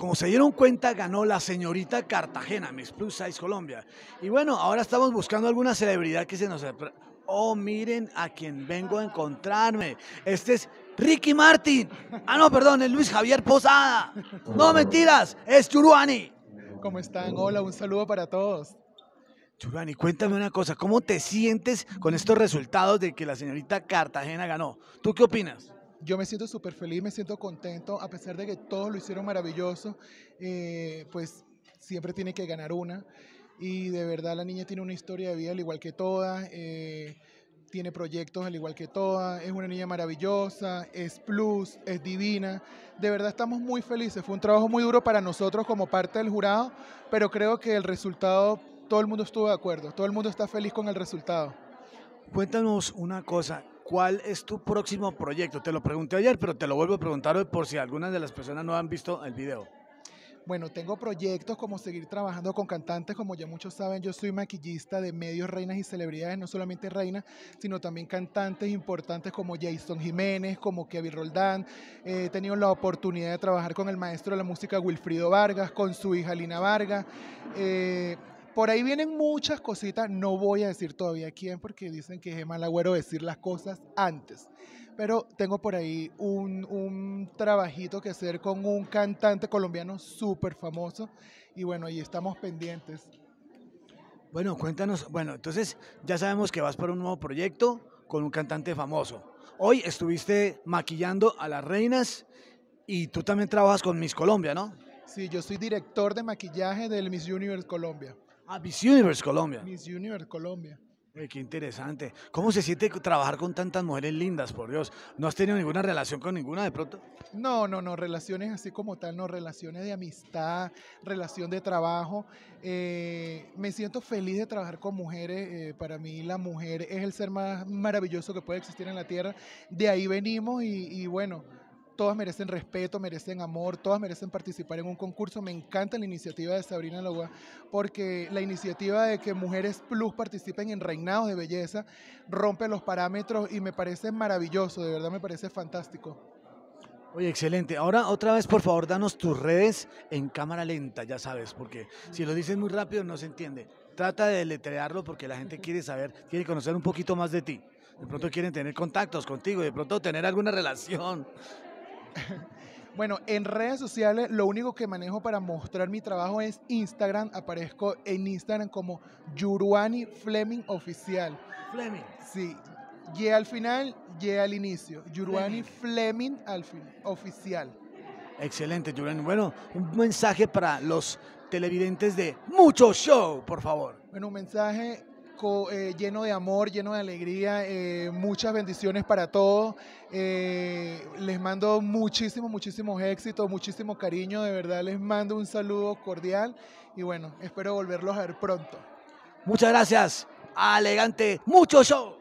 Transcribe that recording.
como se dieron cuenta, ganó la señorita Cartagena, Miss Plus Size Colombia. Y bueno, ahora estamos buscando alguna celebridad que se nos... Oh, miren a quien vengo a encontrarme. Este es Ricky Martin. Ah, no, perdón, es Luis Javier Posada. No, mentiras, es Churuani. ¿Cómo están? Hola, un saludo para todos. Churuani, cuéntame una cosa, ¿cómo te sientes con estos resultados de que la señorita Cartagena ganó? ¿Tú qué opinas? Yo me siento súper feliz, me siento contento, a pesar de que todos lo hicieron maravilloso, eh, pues siempre tiene que ganar una. Y de verdad la niña tiene una historia de vida al igual que todas, eh, tiene proyectos al igual que todas, es una niña maravillosa, es plus, es divina. De verdad estamos muy felices, fue un trabajo muy duro para nosotros como parte del jurado, pero creo que el resultado, todo el mundo estuvo de acuerdo, todo el mundo está feliz con el resultado. Cuéntanos una cosa, ¿cuál es tu próximo proyecto? Te lo pregunté ayer, pero te lo vuelvo a preguntar hoy por si algunas de las personas no han visto el video. Bueno, tengo proyectos como seguir trabajando con cantantes, como ya muchos saben, yo soy maquillista de medios, reinas y celebridades, no solamente reinas, sino también cantantes importantes como Jason Jiménez, como Kevin Roldán. he tenido la oportunidad de trabajar con el maestro de la música Wilfrido Vargas, con su hija Lina Vargas. Eh, por ahí vienen muchas cositas, no voy a decir todavía quién porque dicen que es mal agüero decir las cosas antes pero tengo por ahí un, un trabajito que hacer con un cantante colombiano súper famoso y bueno, ahí estamos pendientes. Bueno, cuéntanos, bueno, entonces ya sabemos que vas por un nuevo proyecto con un cantante famoso. Hoy estuviste maquillando a las reinas y tú también trabajas con Miss Colombia, ¿no? Sí, yo soy director de maquillaje del Miss Universe Colombia. Ah, Miss Universe Colombia. Miss Universe Colombia qué interesante. ¿Cómo se siente trabajar con tantas mujeres lindas, por Dios? ¿No has tenido ninguna relación con ninguna de pronto? No, no, no, relaciones así como tal, no, relaciones de amistad, relación de trabajo. Eh, me siento feliz de trabajar con mujeres. Eh, para mí la mujer es el ser más maravilloso que puede existir en la tierra. De ahí venimos y bueno todas merecen respeto, merecen amor, todas merecen participar en un concurso. Me encanta la iniciativa de Sabrina Logua porque la iniciativa de que Mujeres Plus participen en reinados de belleza rompe los parámetros y me parece maravilloso, de verdad me parece fantástico. Oye, excelente. Ahora otra vez, por favor, danos tus redes en cámara lenta, ya sabes, porque si lo dices muy rápido no se entiende. Trata de letrearlo porque la gente quiere saber, quiere conocer un poquito más de ti. De pronto quieren tener contactos contigo, de pronto tener alguna relación. Bueno, en redes sociales lo único que manejo para mostrar mi trabajo es Instagram. Aparezco en Instagram como Yuruani Fleming Oficial. Fleming. Sí. Y al final, Y al inicio. Yuruani Fleming, al fin, oficial. Excelente, Yuruani. Bueno, un mensaje para los televidentes de Mucho Show, por favor. Bueno, un mensaje eh, lleno de amor, lleno de alegría, eh, muchas bendiciones para todos. Eh, les mando muchísimos, muchísimos éxitos, muchísimo cariño, de verdad les mando un saludo cordial y bueno, espero volverlos a ver pronto. Muchas gracias, elegante, mucho show.